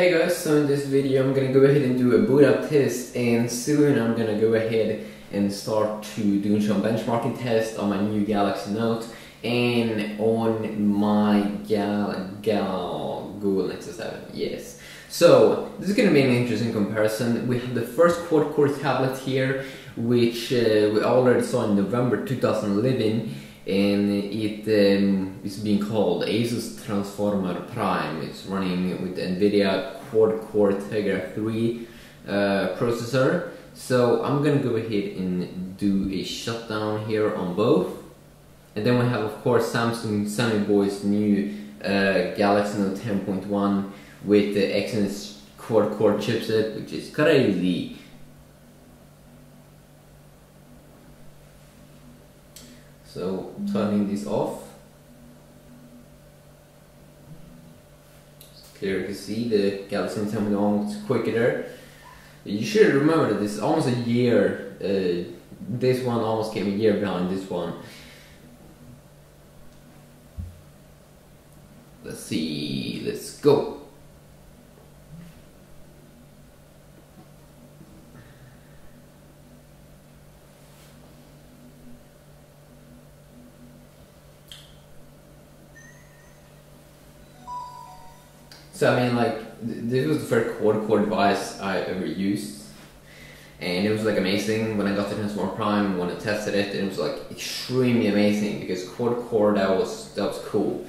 Hey guys, so in this video I'm gonna go ahead and do a boot up test and soon I'm gonna go ahead and start to do some benchmarking test on my new Galaxy Note and on my Gal, Gal Google Nexus 7, yes. So, this is gonna be an interesting comparison. We have the first quad-core tablet here, which uh, we already saw in November 2011 and it um, is being called Asus Transformer Prime. It's running with NVIDIA quad-core Tegra 3 uh, processor. So I'm gonna go ahead and do a shutdown here on both. And then we have of course Samsung Sunny Boy's new uh, Galaxy Note 10.1 with the Exynos quad-core chipset, which is crazy. So turning this off. It's clear to see the Galaxy Note 10.1 quicker there. You should remember that this is almost a year. Uh, this one almost came a year behind this one. Let's see, let's go. So I mean, like th- this was the first quad core device I ever used, and it was like amazing when I got the Transformer Prime and when I tested it. It was like extremely amazing because quad core that was that was cool.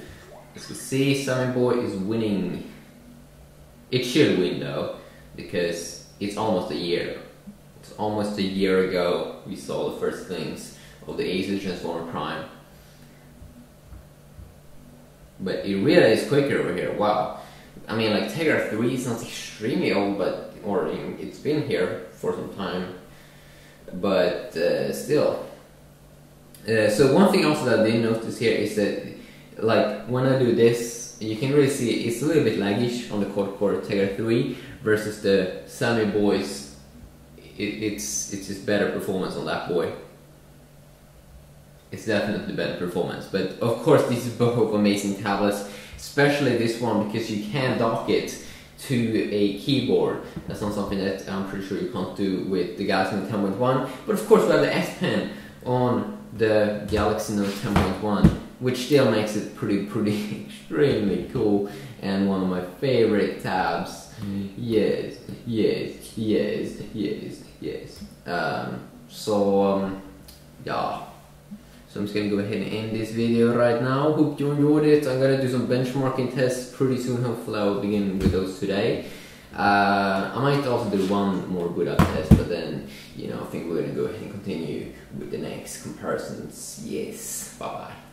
As you see, Sammy Boy is winning. It should win though, because it's almost a year. It's almost a year ago we saw the first things of the Asus Transformer Prime. But it really is quicker over here. Wow. I mean, like Tegra 3 is not extremely old, but or it's been here for some time, but uh, still. Uh, so one thing also that I did notice here is that, like when I do this, you can really see it's a little bit laggish on the quad core Tegra 3 versus the Sammy Boys. It, it's it's just better performance on that boy. It's definitely better performance, but of course these are both amazing tablets especially this one because you can dock it to a keyboard. That's not something that I'm pretty sure you can't do with the Galaxy Note 10.1. But of course we have the S Pen on the Galaxy Note 10.1, which still makes it pretty, pretty extremely cool and one of my favorite tabs. Yes, yes, yes, yes, yes. Um, so, um, yeah. So I'm just gonna go ahead and end this video right now. Hope you enjoyed it. I'm gonna do some benchmarking tests pretty soon. Hopefully I will begin with those today. Uh, I might also do one more good up test, but then, you know, I think we're gonna go ahead and continue with the next comparisons. Yes, bye bye.